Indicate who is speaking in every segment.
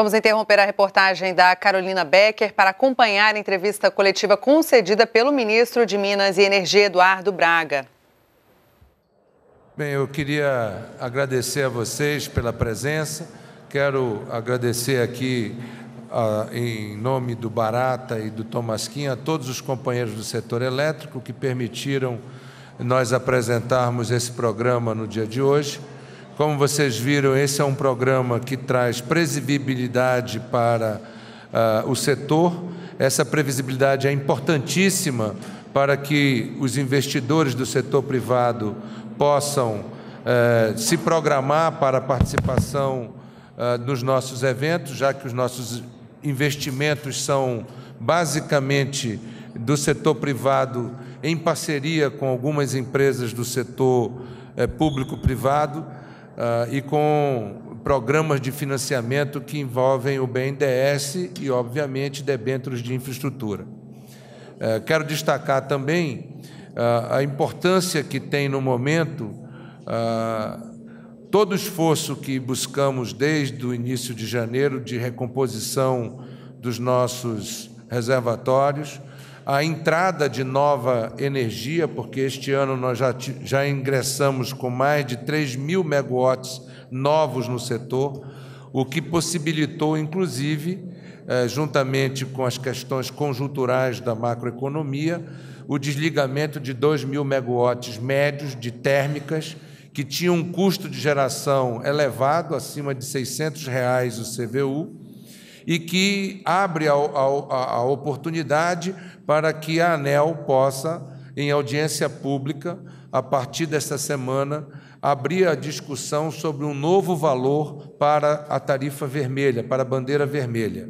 Speaker 1: Vamos interromper a reportagem da Carolina Becker para acompanhar a entrevista coletiva concedida pelo ministro de Minas e Energia, Eduardo Braga.
Speaker 2: Bem, eu queria agradecer a vocês pela presença. Quero agradecer aqui, em nome do Barata e do Tomasquinha, a todos os companheiros do setor elétrico que permitiram nós apresentarmos esse programa no dia de hoje. Como vocês viram, esse é um programa que traz previsibilidade para uh, o setor. Essa previsibilidade é importantíssima para que os investidores do setor privado possam uh, se programar para a participação uh, nos nossos eventos, já que os nossos investimentos são basicamente do setor privado em parceria com algumas empresas do setor eh, público-privado uh, e com programas de financiamento que envolvem o BNDES e, obviamente, debêntures de infraestrutura. Uh, quero destacar também uh, a importância que tem no momento todo o esforço que buscamos desde o início de janeiro de recomposição dos nossos reservatórios, a entrada de nova energia, porque este ano nós já, já ingressamos com mais de 3 mil megawatts novos no setor, o que possibilitou, inclusive, eh, juntamente com as questões conjunturais da macroeconomia, o desligamento de 2 mil megawatts médios de térmicas, que tinham um custo de geração elevado, acima de 600 reais o CVU, e que abre a, a, a oportunidade para que a ANEL possa, em audiência pública, a partir desta semana, abrir a discussão sobre um novo valor para a tarifa vermelha, para a bandeira vermelha.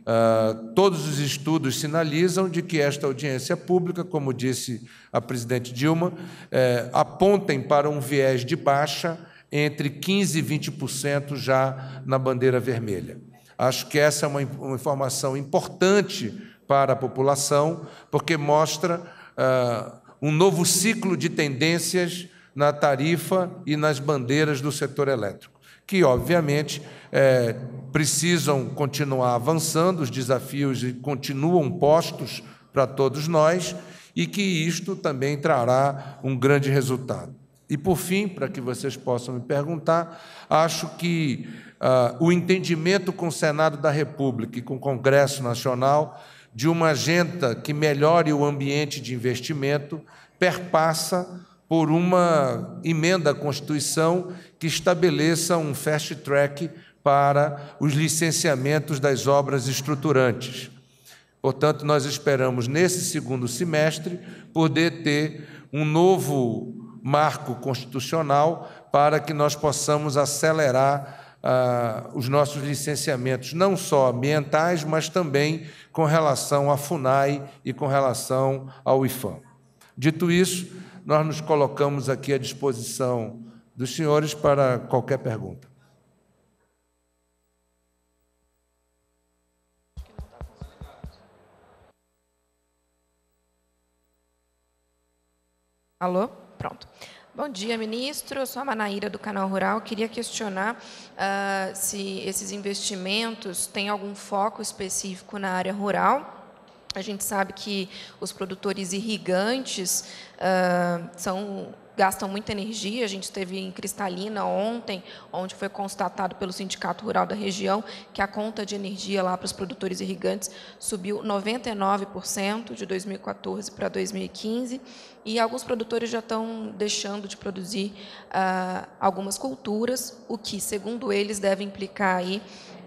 Speaker 2: Uh, todos os estudos sinalizam de que esta audiência pública, como disse a presidente Dilma, eh, apontem para um viés de baixa entre 15% e 20% já na bandeira vermelha. Acho que essa é uma, uma informação importante para a população, porque mostra uh, um novo ciclo de tendências na tarifa e nas bandeiras do setor elétrico, que, obviamente, é, precisam continuar avançando, os desafios continuam postos para todos nós e que isto também trará um grande resultado. E, por fim, para que vocês possam me perguntar, acho que uh, o entendimento com o Senado da República e com o Congresso Nacional de uma agenda que melhore o ambiente de investimento perpassa por uma emenda à Constituição que estabeleça um fast track para os licenciamentos das obras estruturantes. Portanto, nós esperamos, nesse segundo semestre, poder ter um novo marco constitucional para que nós possamos acelerar ah, os nossos licenciamentos, não só ambientais, mas também com relação à FUNAI e com relação ao IFAM. Dito isso, nós nos colocamos aqui à disposição dos senhores para qualquer pergunta.
Speaker 3: Alô? Pronto. Bom dia, ministro. Eu sou a Manaíra, do Canal Rural. Queria questionar uh, se esses investimentos têm algum foco específico na área rural. A gente sabe que os produtores irrigantes uh, são gastam muita energia. A gente esteve em Cristalina ontem, onde foi constatado pelo Sindicato Rural da região que a conta de energia lá para os produtores irrigantes subiu 99% de 2014 para 2015 e alguns produtores já estão deixando de produzir ah, algumas culturas, o que, segundo eles, deve implicar aí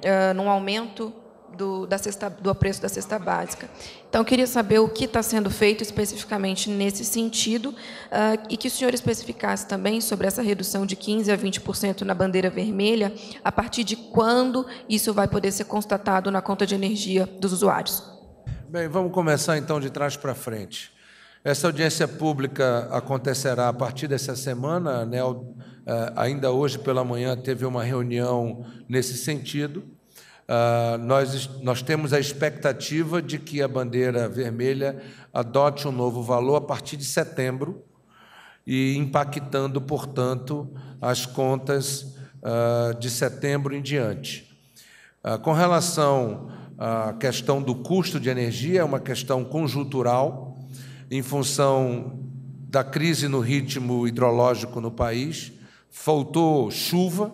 Speaker 3: ah, num aumento do, da cesta, do preço da cesta básica. Então, queria saber o que está sendo feito especificamente nesse sentido uh, e que o senhor especificasse também sobre essa redução de 15% a 20% na bandeira vermelha, a partir de quando isso vai poder ser constatado na conta de energia dos usuários.
Speaker 2: Bem, vamos começar então de trás para frente. Essa audiência pública acontecerá a partir dessa semana. A ANEL, eh, ainda hoje pela manhã, teve uma reunião nesse sentido. Uh, nós, nós temos a expectativa de que a bandeira vermelha adote um novo valor a partir de setembro e impactando, portanto, as contas uh, de setembro em diante. Ah, com relação à questão do custo de energia, é uma questão conjuntural, em função da crise no ritmo hidrológico no país, faltou chuva,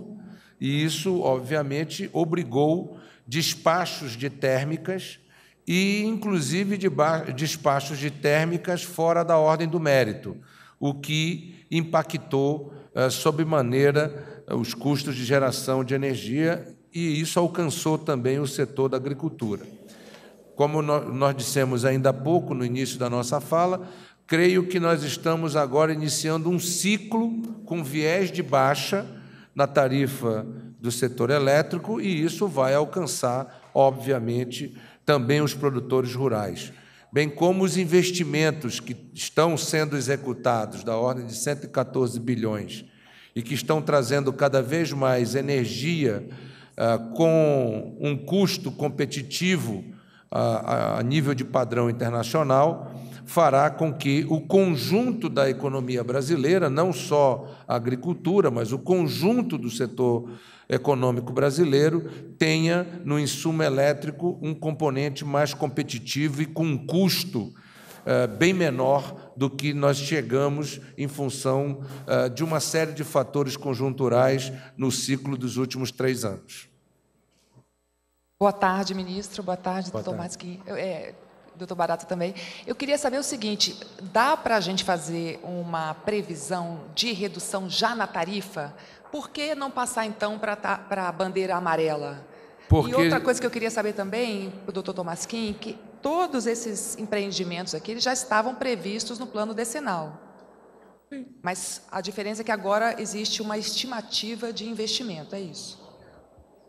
Speaker 2: e isso, obviamente, obrigou despachos de térmicas e, inclusive, de despachos de térmicas fora da ordem do mérito, o que impactou uh, sob maneira uh, os custos de geração de energia e isso alcançou também o setor da agricultura. Como nós dissemos ainda há pouco, no início da nossa fala, creio que nós estamos agora iniciando um ciclo com viés de baixa na tarifa do setor elétrico e isso vai alcançar, obviamente, também os produtores rurais, bem como os investimentos que estão sendo executados, da ordem de 114 bilhões, e que estão trazendo cada vez mais energia ah, com um custo competitivo a nível de padrão internacional, fará com que o conjunto da economia brasileira, não só a agricultura, mas o conjunto do setor econômico brasileiro, tenha no insumo elétrico um componente mais competitivo e com um custo eh, bem menor do que nós chegamos em função eh, de uma série de fatores conjunturais no ciclo dos últimos três anos.
Speaker 4: Boa tarde, ministro. Boa tarde, doutor Masquim. É, doutor Barata também. Eu queria saber o seguinte: dá para a gente fazer uma previsão de redução já na tarifa? Por que não passar então para a bandeira amarela? Porque... E outra coisa que eu queria saber também, o doutor Tomasquim, que todos esses empreendimentos aqui eles já estavam previstos no plano decenal. Mas a diferença é que agora existe uma estimativa de investimento, é isso.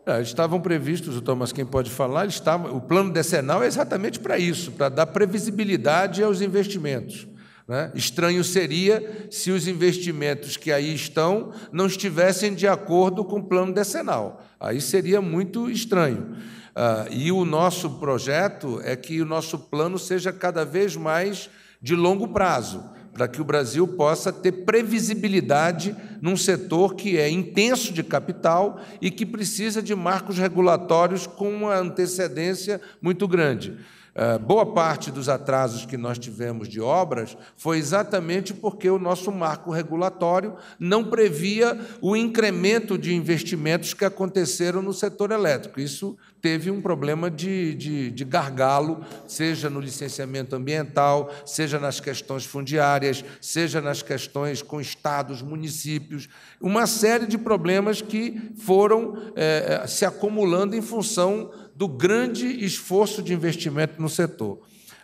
Speaker 2: É, estavam previstos, o Thomas quem pode falar, estava, o plano decenal é exatamente para isso, para dar previsibilidade aos investimentos. Né? Estranho seria se os investimentos que aí estão não estivessem de acordo com o plano decenal. Aí seria muito estranho. Ah, e o nosso projeto é que o nosso plano seja cada vez mais de longo prazo para que o Brasil possa ter previsibilidade num setor que é intenso de capital e que precisa de marcos regulatórios com uma antecedência muito grande. É, boa parte dos atrasos que nós tivemos de obras foi exatamente porque o nosso marco regulatório não previa o incremento de investimentos que aconteceram no setor elétrico. Isso teve um problema de, de, de gargalo, seja no licenciamento ambiental, seja nas questões fundiárias, seja nas questões com estados, municípios, uma série de problemas que foram é, se acumulando em função do grande esforço de investimento no setor.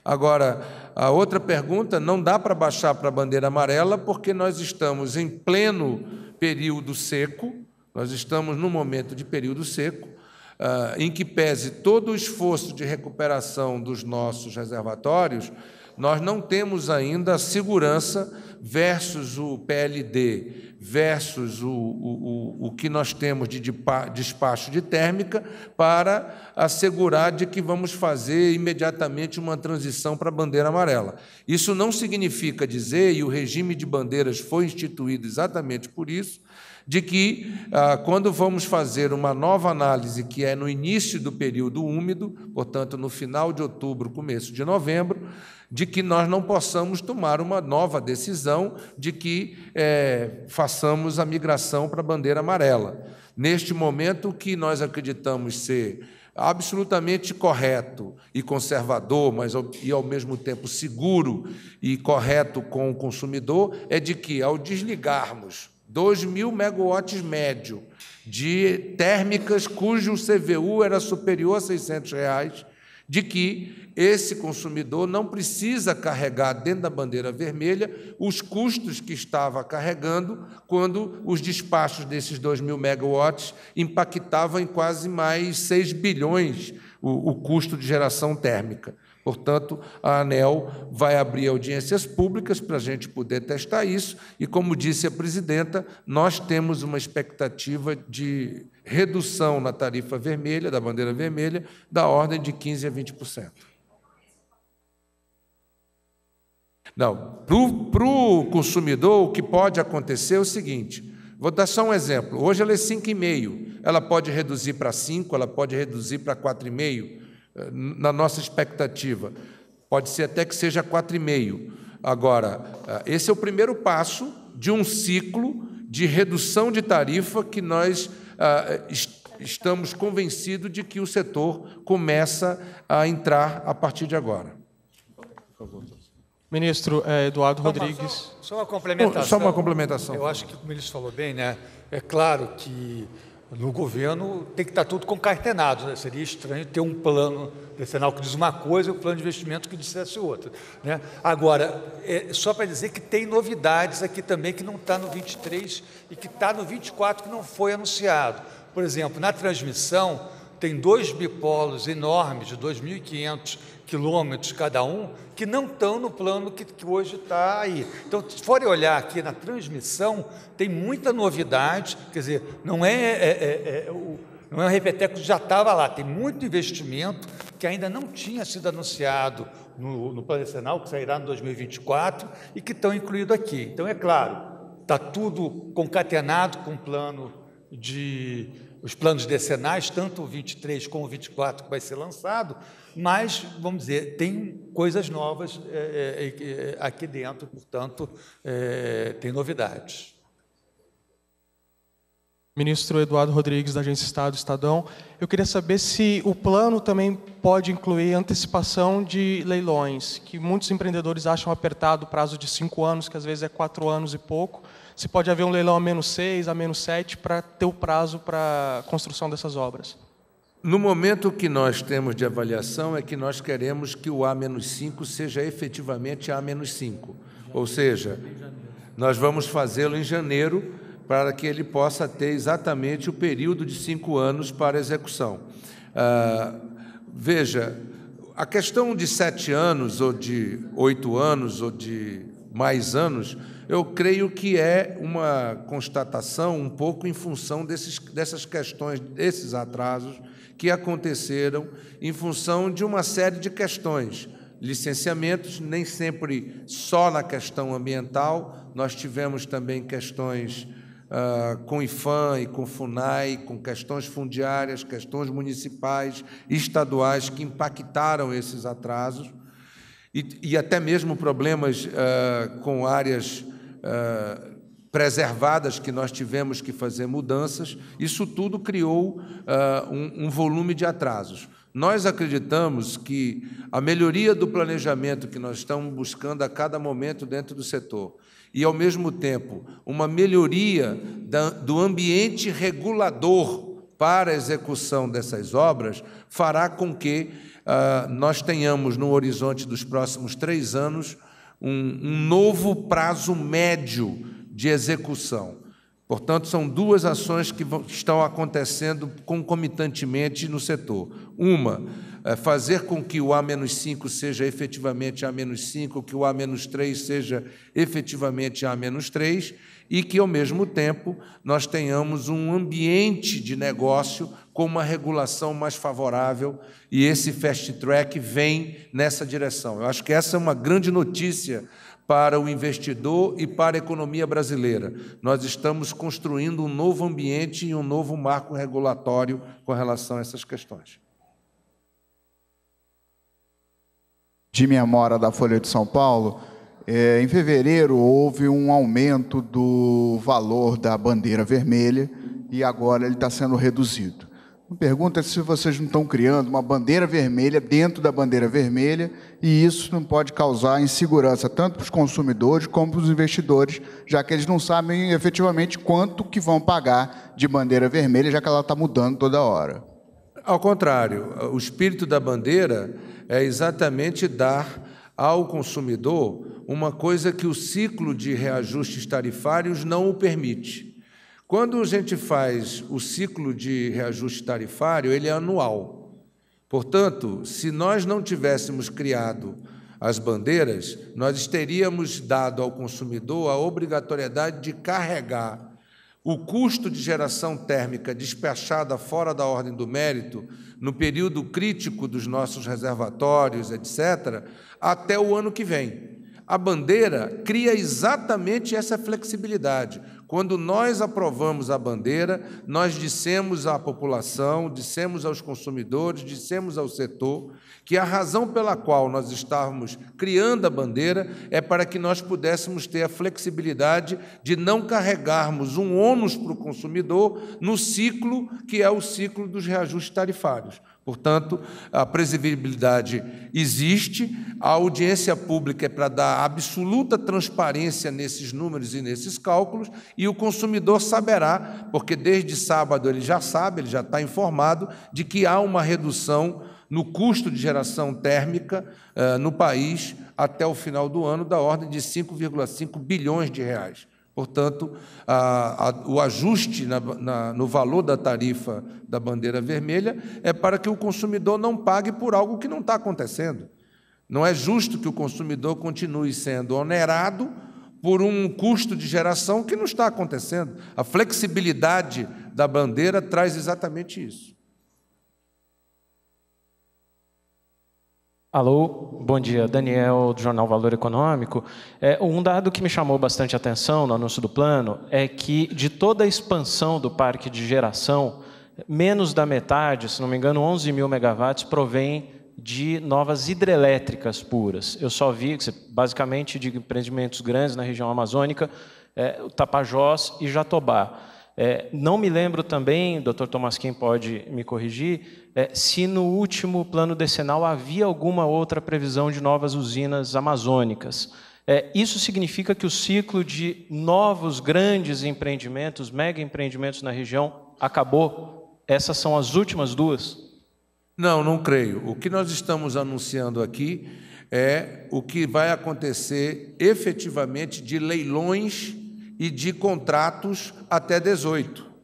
Speaker 2: Agora, a outra pergunta, não dá para baixar para a bandeira amarela, porque nós estamos em pleno período seco, nós estamos num momento de período seco, ah, em que pese todo o esforço de recuperação dos nossos reservatórios, nós não temos ainda a segurança versus o PLD, versus o, o, o que nós temos de despacho de térmica, para assegurar de que vamos fazer imediatamente uma transição para a bandeira amarela. Isso não significa dizer, e o regime de bandeiras foi instituído exatamente por isso, de que, ah, quando vamos fazer uma nova análise, que é no início do período úmido, portanto, no final de outubro, começo de novembro, de que nós não possamos tomar uma nova decisão de que é, façamos a migração para a bandeira amarela. Neste momento, o que nós acreditamos ser absolutamente correto e conservador, mas e ao mesmo tempo seguro e correto com o consumidor, é de que, ao desligarmos 2 mil megawatts médio de térmicas cujo CVU era superior a 600 reais, de que esse consumidor não precisa carregar dentro da bandeira vermelha os custos que estava carregando quando os despachos desses 2 mil megawatts impactavam em quase mais 6 bilhões o, o custo de geração térmica. Portanto, a ANEL vai abrir audiências públicas para a gente poder testar isso, e, como disse a presidenta, nós temos uma expectativa de redução na tarifa vermelha, da bandeira vermelha, da ordem de 15% a 20%. Não, para o consumidor, o que pode acontecer é o seguinte: Vou dar só um exemplo. Hoje ela é 5,5. Ela pode reduzir para 5, ela pode reduzir para 4,5, eh, na nossa expectativa. Pode ser até que seja 4,5. Agora, eh, esse é o primeiro passo de um ciclo de redução de tarifa que nós ah, estamos convencidos de que o setor começa a entrar a partir de agora.
Speaker 5: Ministro é, Eduardo Rodrigues.
Speaker 6: Só, só, uma complementação.
Speaker 2: Só uma complementação.
Speaker 6: Eu acho que o ministro falou bem, né? É claro que no governo tem que estar tudo concatenado. Né? Seria estranho ter um plano decenal que diz uma coisa e um plano de investimento que dissesse outra. Né? Agora, é só para dizer que tem novidades aqui também que não está no 23 e que está no 24 que não foi anunciado. Por exemplo, na transmissão, tem dois bipolos enormes de 2.500 quilômetros cada um, que não estão no plano que, que hoje está aí. Então, se forem olhar aqui na transmissão, tem muita novidade, quer dizer, não é, é, é, é o, não é um repeteco que já estava lá, tem muito investimento que ainda não tinha sido anunciado no, no Plano Nacional, que sairá em 2024, e que estão incluídos aqui. Então, é claro, está tudo concatenado com o plano de os planos decenais, tanto o 23 como o 24 que vai ser lançado, mas, vamos dizer, tem coisas novas é, é, é, aqui dentro, portanto, é, tem novidades.
Speaker 5: Ministro Eduardo Rodrigues, da Agência Estado Estadão, eu queria saber se o plano também pode incluir antecipação de leilões, que muitos empreendedores acham apertado o prazo de cinco anos, que às vezes é quatro anos e pouco. Se pode haver um leilão a menos seis, a menos sete, para ter o prazo para a construção dessas obras.
Speaker 2: No momento que nós temos de avaliação é que nós queremos que o A-5 seja efetivamente A-5. Ou seja, nós vamos fazê-lo em janeiro para que ele possa ter exatamente o período de cinco anos para execução. Ah, veja, a questão de sete anos, ou de oito anos, ou de mais anos, eu creio que é uma constatação um pouco em função desses, dessas questões, desses atrasos que aconteceram em função de uma série de questões. Licenciamentos, nem sempre só na questão ambiental, nós tivemos também questões uh, com IFAM e com FUNAI, com questões fundiárias, questões municipais estaduais que impactaram esses atrasos, e, e até mesmo problemas uh, com áreas uh, preservadas que nós tivemos que fazer mudanças, isso tudo criou uh, um, um volume de atrasos. Nós acreditamos que a melhoria do planejamento que nós estamos buscando a cada momento dentro do setor e, ao mesmo tempo, uma melhoria do ambiente regulador para a execução dessas obras fará com que uh, nós tenhamos, no horizonte dos próximos três anos, um, um novo prazo médio de execução. Portanto, são duas ações que estão acontecendo concomitantemente no setor. Uma, fazer com que o A-5 seja efetivamente A-5, que o A-3 seja efetivamente A-3, e que, ao mesmo tempo, nós tenhamos um ambiente de negócio com uma regulação mais favorável, e esse fast track vem nessa direção. Eu acho que essa é uma grande notícia para o investidor e para a economia brasileira. Nós estamos construindo um novo ambiente e um novo marco regulatório com relação a essas questões.
Speaker 7: De mora da Folha de São Paulo, é, em fevereiro houve um aumento do valor da bandeira vermelha e agora ele está sendo reduzido. A pergunta é se vocês não estão criando uma bandeira vermelha dentro da bandeira vermelha e isso não pode causar insegurança tanto para os consumidores como para os investidores, já que eles não sabem efetivamente quanto que vão pagar de bandeira vermelha, já que ela está mudando toda hora.
Speaker 2: Ao contrário, o espírito da bandeira é exatamente dar ao consumidor uma coisa que o ciclo de reajustes tarifários não o permite. Quando a gente faz o ciclo de reajuste tarifário, ele é anual. Portanto, se nós não tivéssemos criado as bandeiras, nós teríamos dado ao consumidor a obrigatoriedade de carregar o custo de geração térmica despachada fora da ordem do mérito, no período crítico dos nossos reservatórios, etc., até o ano que vem. A bandeira cria exatamente essa flexibilidade. Quando nós aprovamos a bandeira, nós dissemos à população, dissemos aos consumidores, dissemos ao setor que a razão pela qual nós estávamos criando a bandeira é para que nós pudéssemos ter a flexibilidade de não carregarmos um ônus para o consumidor no ciclo que é o ciclo dos reajustes tarifários. Portanto, a previsibilidade existe, a audiência pública é para dar absoluta transparência nesses números e nesses cálculos, e o consumidor saberá, porque desde sábado ele já sabe, ele já está informado de que há uma redução no custo de geração térmica uh, no país até o final do ano da ordem de 5,5 bilhões de reais. Portanto, a, a, o ajuste na, na, no valor da tarifa da bandeira vermelha é para que o consumidor não pague por algo que não está acontecendo. Não é justo que o consumidor continue sendo onerado por um custo de geração que não está acontecendo. A flexibilidade da bandeira traz exatamente isso.
Speaker 8: Alô, bom dia, Daniel, do Jornal Valor Econômico. É, um dado que me chamou bastante atenção no anúncio do plano é que, de toda a expansão do parque de geração, menos da metade, se não me engano, 11 mil megawatts, provém de novas hidrelétricas puras. Eu só vi, basicamente, de empreendimentos grandes na região amazônica, é, Tapajós e Jatobá. É, não me lembro também, doutor Tomasquim pode me corrigir, é, se no último plano decenal havia alguma outra previsão de novas usinas amazônicas. É, isso significa que o ciclo de novos grandes empreendimentos, mega empreendimentos na região, acabou? Essas são as últimas duas?
Speaker 2: Não, não creio. O que nós estamos anunciando aqui é o que vai acontecer efetivamente de leilões e de contratos até 18.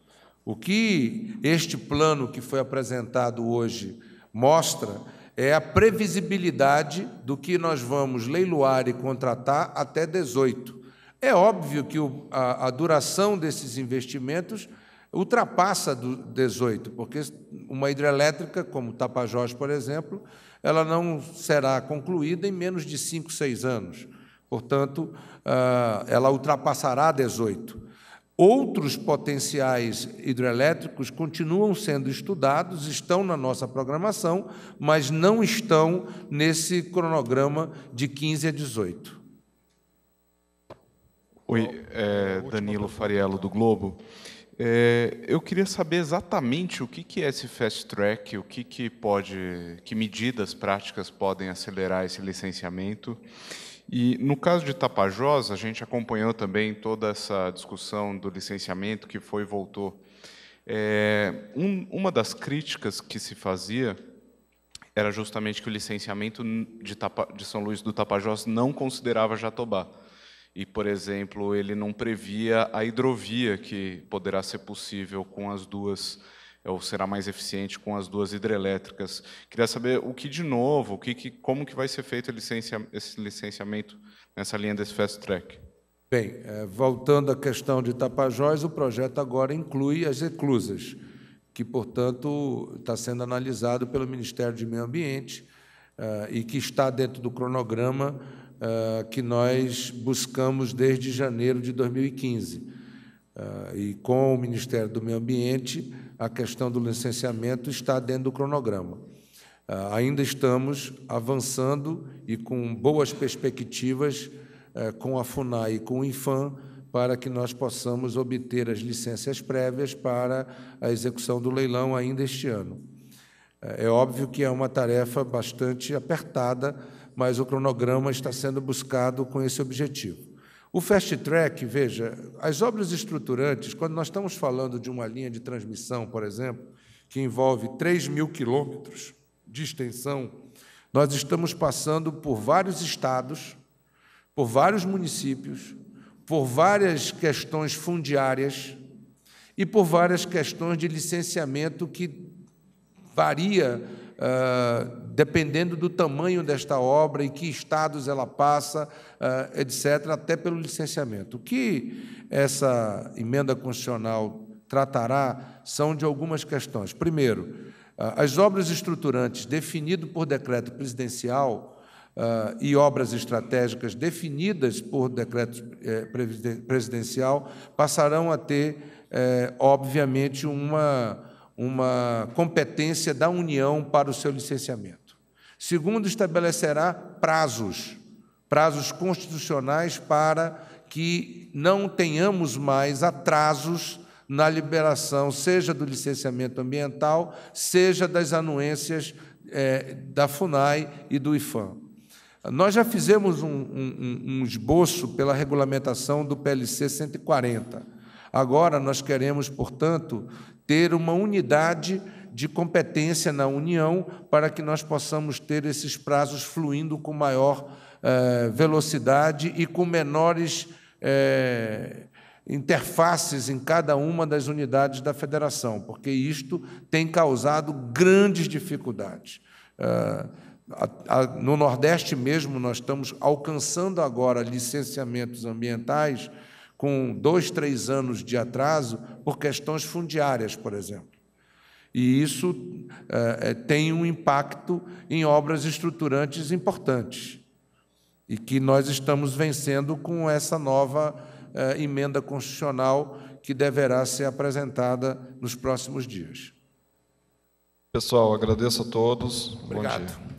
Speaker 2: O que este plano que foi apresentado hoje mostra é a previsibilidade do que nós vamos leiloar e contratar até 18. É óbvio que a, duração desses investimentos ultrapassa do 18, porque uma hidrelétrica, como Tapajós, por exemplo, ela não será concluída em menos de 5, 6 anos. Portanto, ah, ela ultrapassará 18. Outros potenciais hidrelétricos continuam sendo estudados, estão na nossa programação, mas não estão nesse cronograma de 15 a 18.
Speaker 9: Oi, é, Danilo Fariello, do Globo. É, eu queria saber exatamente o que, que é esse fast track, o que, que pode, que medidas práticas podem acelerar esse licenciamento e no caso de Tapajós, a gente acompanhou também toda essa discussão do licenciamento que foi e voltou. É, um, uma das críticas que se fazia era justamente que o licenciamento de, Tapa, de São Luís do Tapajós não considerava Jatobá. E, por exemplo, ele não previa a hidrovia que poderá ser possível com as duas ou será mais eficiente com as duas hidrelétricas. Queria saber o que de novo, o que, que como que vai ser feito licencia, esse licenciamento nessa linha desse fast track.
Speaker 2: Bem, é, voltando à questão de Tapajós, o projeto agora inclui as reclusas, que, portanto, está sendo analisado pelo Ministério de Meio Ambiente uh, e que está dentro do cronograma uh, que nós buscamos desde janeiro de 2015. Uh, e com o Ministério do Meio Ambiente, a questão do licenciamento está dentro do cronograma. Ah, ainda estamos avançando e com boas perspectivas eh, com a FUNAI e com o INFAM para que nós possamos obter as licenças prévias para a execução do leilão ainda este ano. É óbvio que é uma tarefa bastante apertada, mas o cronograma está sendo buscado com esse objetivo. O fast track, veja, as obras estruturantes, quando nós estamos falando de uma linha de transmissão, por exemplo, que envolve 3 mil quilômetros de extensão, nós estamos passando por vários estados, por vários municípios, por várias questões fundiárias e por várias questões de licenciamento que varia uh, dependendo do tamanho desta obra e que estados ela passa, uh, etc., até pelo licenciamento. O que essa emenda constitucional tratará são de algumas questões. Primeiro, uh, as obras estruturantes definido por decreto presidencial uh, e obras estratégicas definidas por decreto eh, presidencial passarão a ter, eh, obviamente, uma, uma competência da União para o seu licenciamento. Segundo, estabelecerá prazos, prazos constitucionais para que não tenhamos mais atrasos na liberação, seja do licenciamento ambiental, seja das anuências é, da FUNAI e do IFAM. Nós já fizemos um, um, um esboço pela regulamentação do PLC 140. Agora nós queremos, portanto, ter uma unidade de competência na União para que nós possamos ter esses prazos fluindo com maior eh, velocidade e com menores eh, interfaces em cada uma das unidades da federação, porque isto tem causado grandes dificuldades. Uh, no Nordeste mesmo, nós estamos alcançando agora licenciamentos ambientais com dois, três anos de atraso por questões fundiárias, por exemplo. E isso é, tem um impacto em obras estruturantes importantes e que nós estamos vencendo com essa nova é, emenda constitucional que deverá ser apresentada nos próximos dias.
Speaker 10: Pessoal, agradeço a todos.
Speaker 2: Obrigado.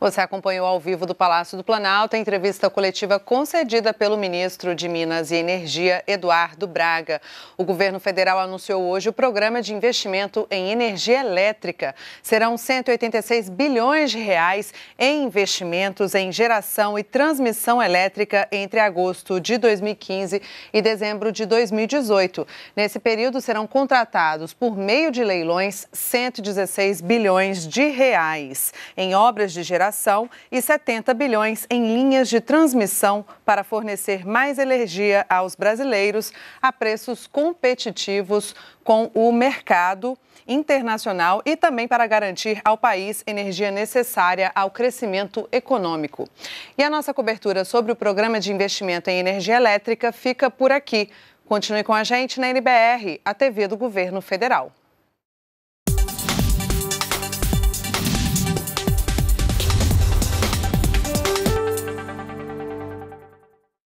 Speaker 1: Você acompanhou ao vivo do Palácio do Planalto a entrevista coletiva concedida pelo ministro de Minas e Energia, Eduardo Braga. O governo federal anunciou hoje o programa de investimento em energia elétrica. Serão 186 bilhões de reais em investimentos em geração e transmissão elétrica entre agosto de 2015 e dezembro de 2018. Nesse período serão contratados por meio de leilões 116 bilhões de reais em obras de geração geração e 70 bilhões em linhas de transmissão para fornecer mais energia aos brasileiros a preços competitivos com o mercado internacional e também para garantir ao país energia necessária ao crescimento econômico. E a nossa cobertura sobre o programa de investimento em energia elétrica fica por aqui. Continue com a gente na NBR, a TV do Governo Federal.